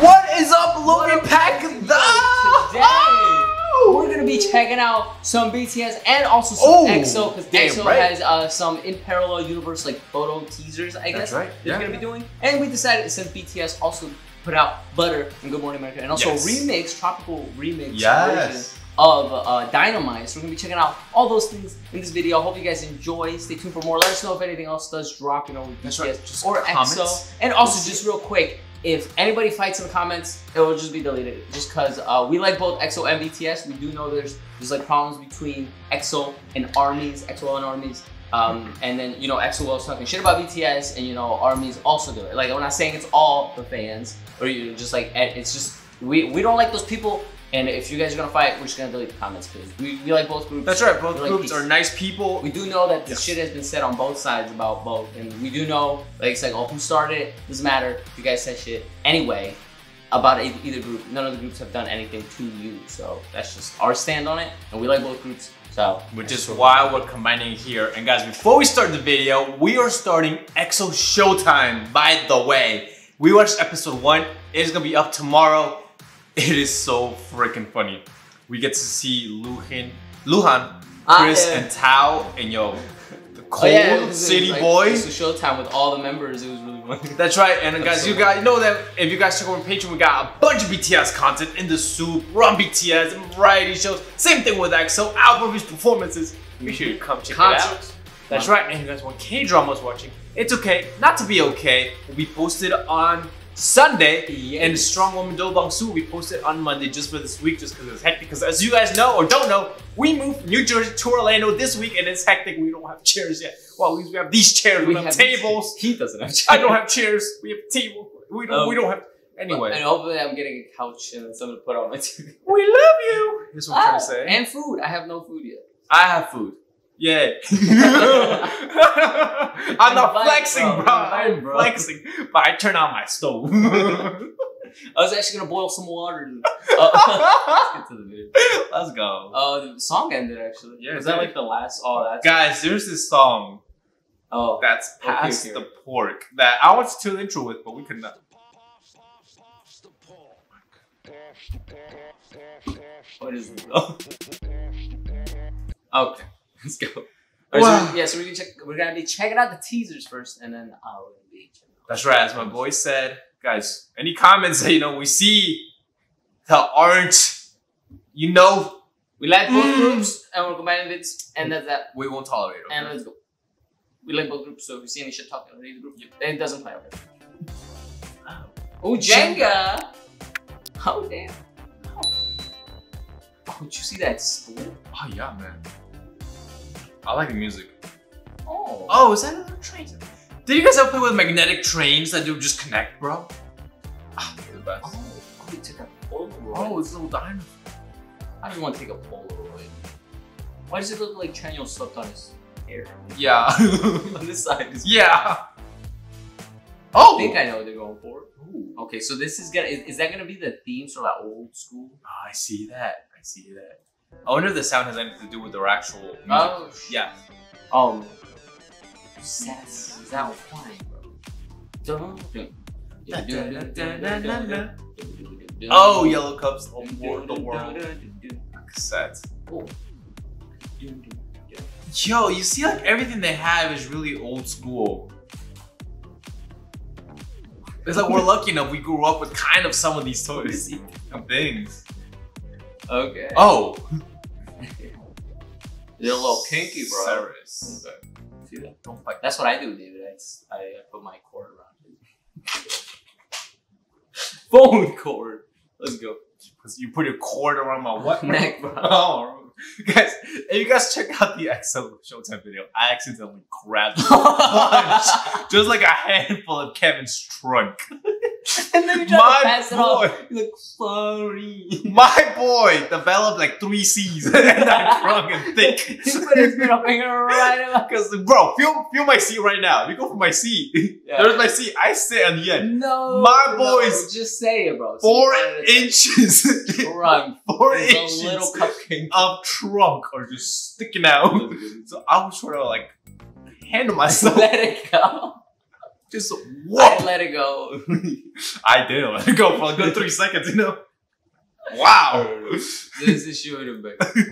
What is up, What Louis up, Pack? guys? the- Today, we're gonna be checking out some BTS and also some Oh, EXO because damn EXO right. has uh, some in parallel universe like photo teasers, I guess. That's right, They're yeah. gonna be doing, and we decided since BTS also put out Butter and Good Morning America, and also Yes. remix tropical remix Yes. version of uh, Dynamite. So we're gonna be checking out all those things in this video. I hope you guys enjoy. Stay tuned for more. Let us know if anything else does drop, you know, with That's BTS right. Just or comments. EXO. And also, just real quick, if anybody fights in the comments, it will just be deleted. Just because uh, we like both EXO and BTS. We do know there's there's like problems between EXO and armies, EXO and armies. Um, and then you know EXO was talking shit about BTS, and you know armies also do it. Like I'm not saying it's all the fans, or you just like it's just we we don't like those people. And if you guys are gonna fight, we're just gonna delete the comments because we, we like both groups. That's right. Both We groups are nice people. We do know that this Yes. shit has been said on both sides about both, and we do know, like it's like, oh, who started it? Doesn't matter. You guys said shit anyway about either group. None of the groups have done anything to you, so that's just our stand on it, and we like both groups. So, Which is why we're combining here. And guys, before we start the video, we are starting EXO Showtime, by the way. We watched episode one. It's gonna be up tomorrow. It is so freaking funny. We get to see Luhan, Luhan, Ah, Chris, yeah. and Tao, and yo, the Oh, cold yeah, it was- city like- boy. It was a showtime with all the members. It was really funny. That's right, and That's guys, so you guys know that if you guys check over on Patreon, we got a bunch of BTS content in the soup, run BTS, and variety shows. Same thing with EXO, album reviews, performances. Make sure you come check it out. Concerts. That's right, and you guys want K dramas watching? It's okay, not to be okay. Will be posted on Sunday, Yes. and Strong Woman Do Bang Soo will be posted on Monday just for this week, just because it's hectic. Because as you guys know or don't know, we moved New Jersey to Orlando this week, and it's hectic. We don't have chairs yet. Well, at least we have these chairs. We, have, tables. He doesn't have. Chairs. I don't have chairs. We have tables. We don't. Um, we don't have. Anyway, And hopefully, I'm getting a couch and something to put on my TV. we love you. That's what I'm trying to say. And food. I have no food yet. I have food. Yeah. I'm not Invite, flexing, bro. bro. I'm bro. flexing, but I turn on my stove. I was actually gonna boil some water. Uh, let's get to the video. Let's go, Uh, the song ended actually. Yeah, was it that like the last? Oh, that's guys. There's this song oh. that's past okay. the pork that I want to the intro with, but we could not. What is it? Oh. okay, let's go. Alright, Wow. so, yeah, so we're gonna check. We're gonna be checking out the teasers first, and then we're be. checking out- That's right, as my boy said. Guys, any comments that you know we see that aren't, you know, We like both Mm. groups, and we're combining it, and that's that. we won't tolerate. And let's go. We like both groups, so if we see any shit talking on either group, then it doesn't play. Okay. Oh, Jenga! Oh damn! Oh, oh did you see that split? Oh yeah, man. I like the music. Oh. Oh, is that another train? Did you guys ever play with magnetic trains that do just connect, bro? Ah, they're the best. Oh, oh, you took a Polaroid. Oh, it's little dinosaur. I just want to take a Polaroid. Why does it look like Chanyeol slept on his hair? Yeah. on this side. Yeah. I Oh. think I know what they're going for. Okay, so this is gonna is, is that gonna be the theme sort of old school? Oh, I see that. I see that. I wonder if the sound has anything to do with their actual music. Oh shit. Yeah. Oh. Sets. Is that fine, bro? Oh, Yellow Cups of Dun, the World cassette. Oh. Yo, you see, like everything they have is really old school. It's like we're lucky enough we grew up with kind of some of these toys and things. Okay. Oh, You're a little kinky, bro. Okay. See that? Don't fight. That's what I do, David. I put my cord around it. Phone cord. Let's go. Because you put your cord around my what? Neck, bro. Oh, guys, if you guys check out the EXO Showtime video, I accidentally grabbed just like a handful of Kevin's trunk. and then you try My to pass it off. boy. You're like, sorry. My boy developed like three C's in that trunk and thick. he put his middle finger right up. Because, bro, feel feel my seat right now. You go for my seat, Yeah. there's my seat. I sit on the end. No. My no, boys- just say it, bro. Four So you find it inches, Trunk. four There's a inches little cupcake. of trunk are just sticking out. So I was trying to like handle myself. Let it go. Just I let it go. I did let it go for a good three seconds, you know? Wow. this is shooting back.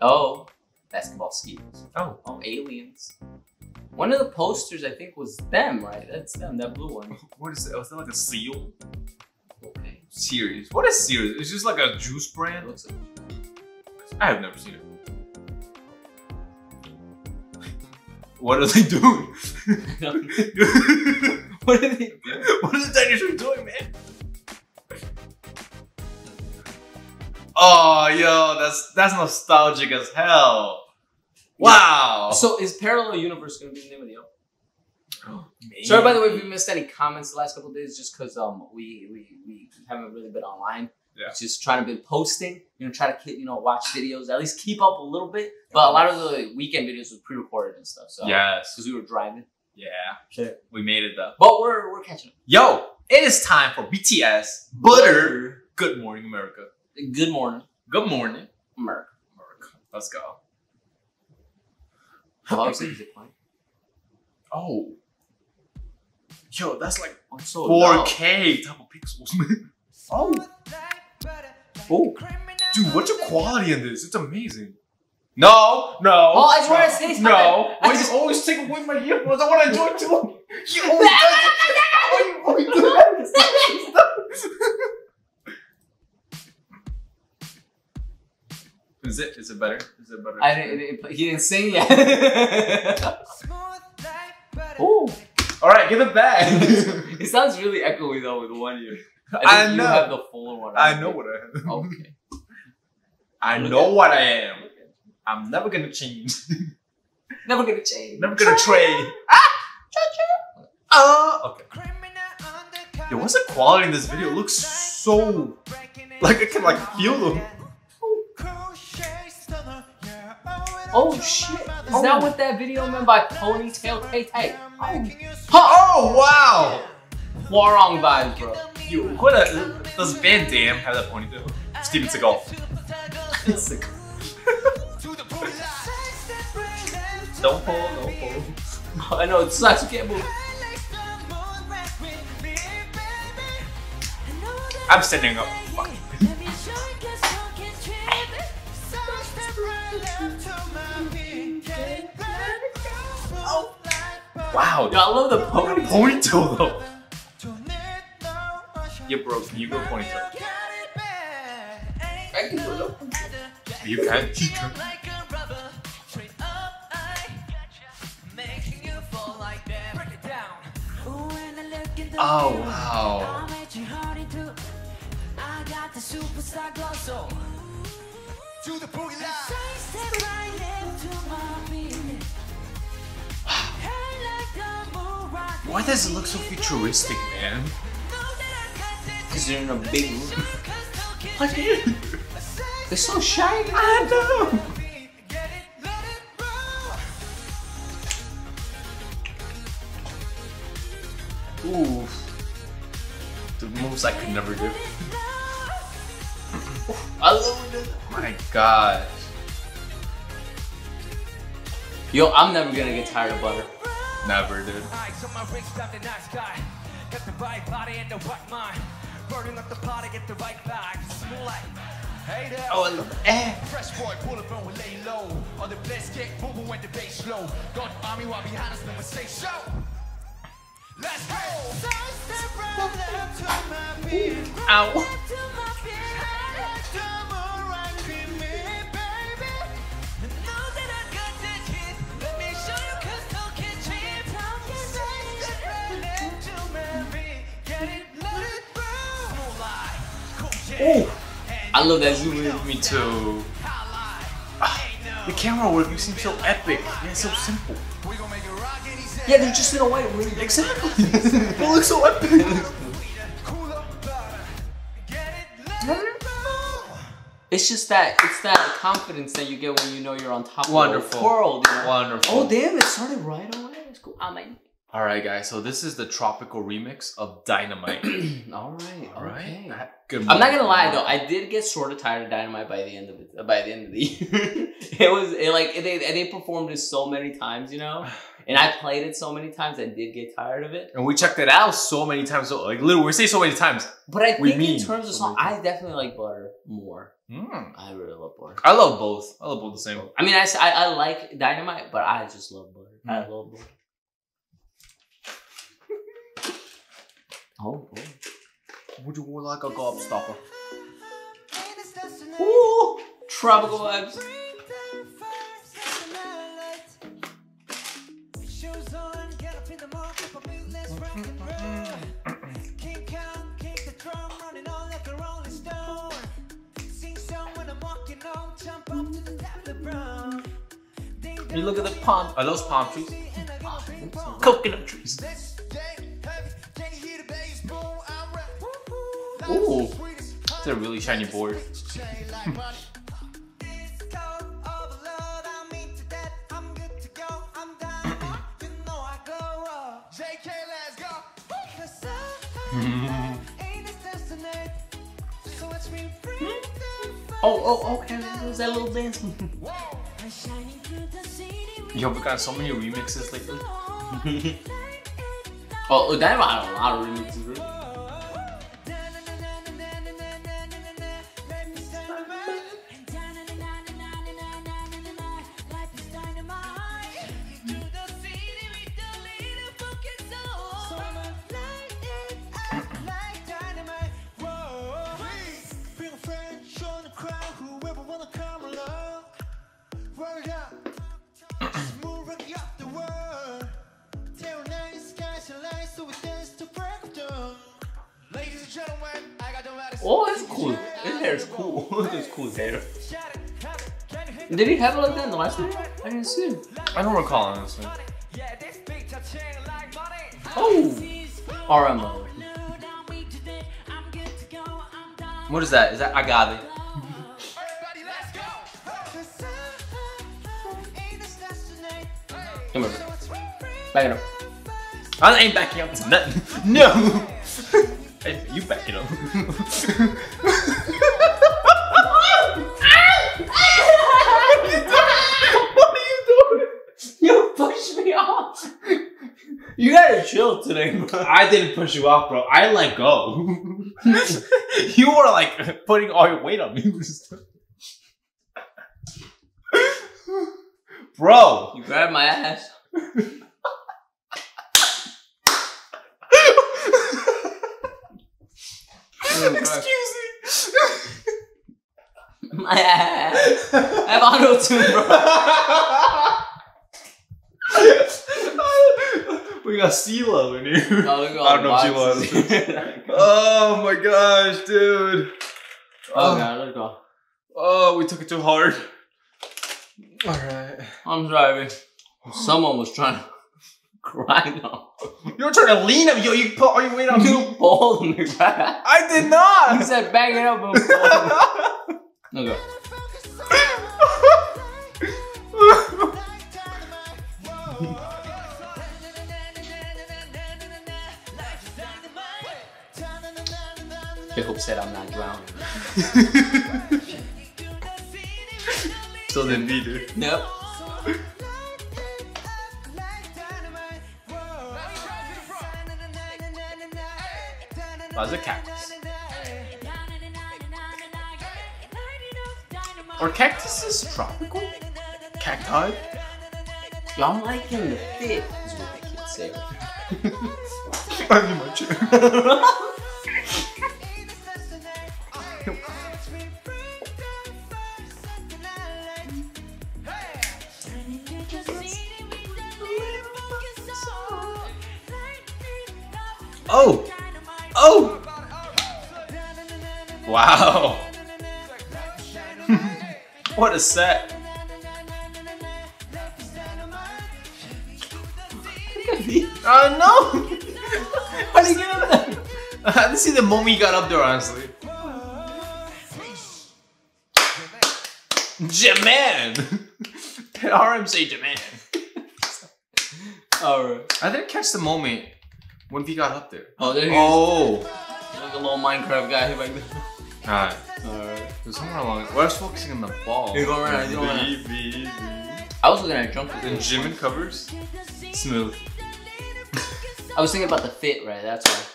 Oh, basketball skills. Oh. Oh, aliens. One of the posters, I think, was them, right? That's them, that blue one. What is it? Was that like a seal? Okay. Serious. What is serious? It's just like a juice brand? like I have never seen it. What are they doing? What are they doing? what is the dinosaur doing, man? Oh, yo, that's that's nostalgic as hell. Wow. So is Parallel Universe gonna be the name of the album? Maybe. Sorry, by the way, if we missed any comments the last couple of days, just because um we, we we haven't really been online. Yeah. Just trying to be posting, you know, try to keep, you know watch videos, at least keep up a little bit. But a lot of the weekend videos were pre-recorded and stuff. So Yes. because we were driving. Yeah. Sure. We made it though. But we're we're catching up. Yo, it is time for BTS Butter. Good morning, America. Good morning, Good morning, America. America. Let's go. How obviously is it playing? Oh. Yo, that's like I'm so 4K type of pixels, man. Oh. Oh. Dude, what's your quality in this? It's amazing. No, no. Oh, I just no, wanna say something. No. I Why just- you always take away my earphones? I want to enjoy too. You always it. Why you always do that? Is it? Is it better? Is it better? I didn't. It, he didn't sing yet. oh, All right, give it back. it sounds really echoey though with one ear. I think know. You have the fuller one. I know what I am. Okay. I know what I am. I'm never gonna change. Never gonna change. never gonna trade. Ah! Uh, okay. Yo, what's the quality in this video? It looks so like I can like feel them. Oh shit! Is Oh. that what that video meant by ponytail Tay Tay? Oh oh wow! Warong vibes, bro. You what a, does Van Damme have that ponytail? Steven Seagal. It's Don't pull, don't pull. I know it sucks. You can't move. I'm standing up. Fuck. Wow, Yo, I love the pony. ponytail though. You broke. You go ponytail. I can put it up. You can. You can. Oh, oh wow. Why does it look so futuristic, man? Cause you're in a big room. What is? They're so shiny. I know. Never do. I love it. My gosh. Yo, I'm never gonna get tired of butter. Never, dude. Oh, I love eh. Fresh boy, pull up and we lay low. On the blitz kick, moving when the bass slow. Got the army while behind us, never say show. Let's go! Ow. Oh, I love that zoom in. me too. Ah, the camera work, you seem so epic. Yeah, it's so simple. Yeah, they're just in a white room. Exactly. it looks so epic. It's just that it's that confidence that you get when you know you're on top Wonderful. of the world. You know? Wonderful. Oh damn! It started right away. It's cool. Oh, I mean, All right, guys. So this is the tropical remix of Dynamite. all right, All right. okay. Good. I'm not gonna lie though, I did get sort of tired of Dynamite by the end of it. By the end of the year, it was it, like they they performed it so many times, you know. And I played it so many times I did get tired of it. And we checked it out so many times. So like literally, we say so many times. But I think in terms of so song, I definitely like Butter more. Mm. I really love Butter. I love both. I love both the same. I mean, I I like Dynamite, but I just love Butter. I Mm. love Butter. Oh, boy. Would you like a gobstopper? Ooh, tropical vibes. You look at the palm. Are those palm trees? Coconut trees. Ooh. It's a really shiny board. Oh, oh, okay. There's that little dance. Yo, we got so many remixes lately. oh, Dynamite had a lot of remixes, really. Oh, it's cool. His hair is cool. it's cool hair. Did he have it like that in the last video? I didn't see it. I don't recall honestly. Yeah, this beat touching like money. Oh, RM mode. What is that? Is that agave? Come here. Back it up. I ain't backing up to nothing. No. Hey, you back it up. what are you doing? You pushed me off. You gotta chill today, bro. I didn't push you off, bro. I let go. you were like putting all your weight on me. bro. You grabbed my ass. Me. My ass. I have auto tune, bro. we got CeeLo in here. Oh, look at all I don't know if CeeLo has Oh my gosh, dude. Oh um, god, let's go. Oh, we took it too hard. Alright. I'm driving. Someone was trying to grind on. You were trying to lean him, yo. You put all your weight on me. You pulled me back. I did not. You said bang it up and pull me. Okay. Said I'm not drowning. Still didn't beat it. Yep. Why's a cactus? Or cactuses tropical? Cacti? Yo, I'm liking the fit, is what the kids say. I need my chair. Oh! Oh! Wow! What a set! Oh no! How do you get up there? I had to see the moment he got up there, honestly. Jaman! Did RM say Jaman? Alright. I didn't catch the moment when he got up there. Oh, there he is. Oh! Like a little Minecraft guy back there. Alright. Alright. There's somewhere along. I was focusing on the ball. You go around, you go around. B, B, B. I was looking at jump. And Jimin covers. smooth. I was thinking about the fit, right? That's why.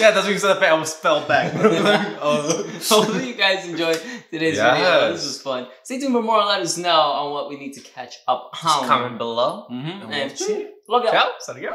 Yeah, that's what you said. The fit. I was fell back. oh. Hopefully you guys enjoyed today's video. Yes. This was fun. Stay tuned for more. Let us know on what we need to catch up on. Just comment below. Mhm. And And we'll see. look out. Ciao. Sorry,